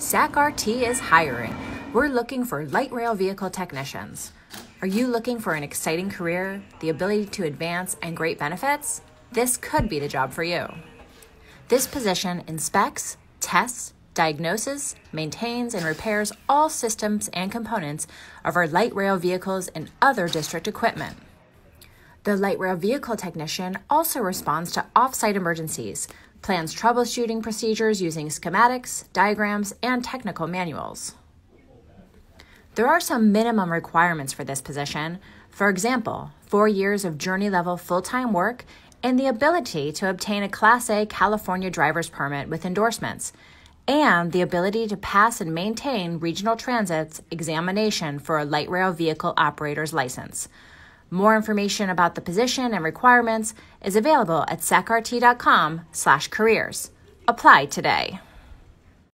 SAC-RT is hiring. We're looking for light rail vehicle technicians. Are you looking for an exciting career, the ability to advance, and great benefits? This could be the job for you. This position inspects, tests, diagnoses, maintains, and repairs all systems and components of our light rail vehicles and other district equipment. The light rail vehicle technician also responds to off site emergencies, plans troubleshooting procedures using schematics, diagrams, and technical manuals. There are some minimum requirements for this position. For example, four years of journey level full time work and the ability to obtain a Class A California driver's permit with endorsements, and the ability to pass and maintain Regional Transit's examination for a light rail vehicle operator's license. More information about the position and requirements is available at sacrt.com/careers. Apply today.